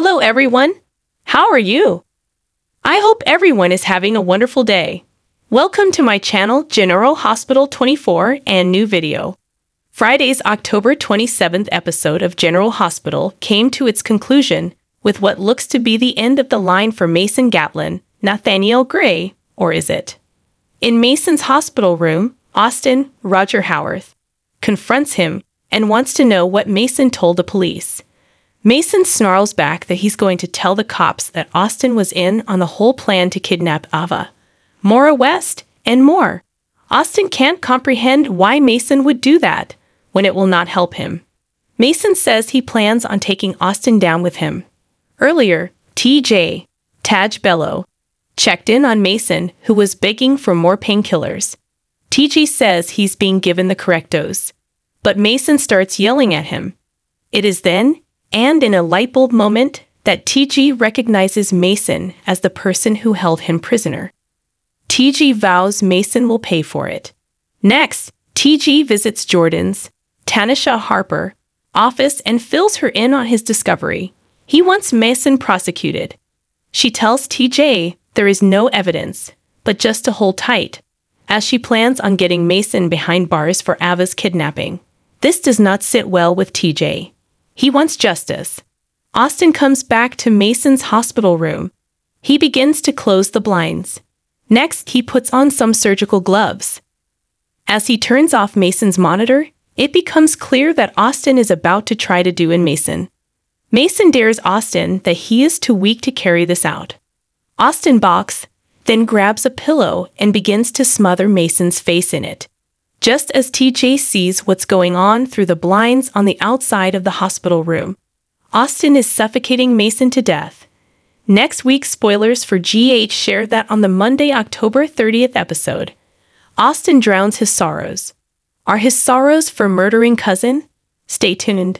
Hello, everyone. How are you? I hope everyone is having a wonderful day. Welcome to my channel, General Hospital 24, and new video. Friday's October 27th episode of General Hospital came to its conclusion with what looks to be the end of the line for Mason Gatlin, Nathaniel Gray, or is it? In Mason's hospital room, Austin, Roger Howarth, confronts him and wants to know what Mason told the police. Mason snarls back that he's going to tell the cops that Austin was in on the whole plan to kidnap Ava, Maura West, and more. Austin can't comprehend why Mason would do that when it will not help him. Mason says he plans on taking Austin down with him. Earlier, TJ, Tajh Bellow, checked in on Mason, who was begging for more painkillers. TJ says he's being given the correct dose, but Mason starts yelling at him. It is then, and in a light bulb moment, that TJ recognizes Mason as the person who held him prisoner. TJ vows Mason will pay for it. Next, TJ visits Jordan's, Tanisha Harper, office and fills her in on his discovery. He wants Mason prosecuted. She tells TJ there is no evidence, but just to hold tight, as she plans on getting Mason behind bars for Ava's kidnapping. This does not sit well with TJ. He wants justice. Austin comes back to Mason's hospital room. He begins to close the blinds. Next, he puts on some surgical gloves. As he turns off Mason's monitor, it becomes clear that Austin is about to try to do in Mason. Mason dares Austin that he is too weak to carry this out. Austin balks, then grabs a pillow and begins to smother Mason's face in it. Just as TJ sees what's going on through the blinds on the outside of the hospital room, Austin is suffocating Mason to death. Next week's spoilers for GH share that on the Monday, October 30th episode, Austin drowns his sorrows. Are his sorrows for murdering cousin? Stay tuned.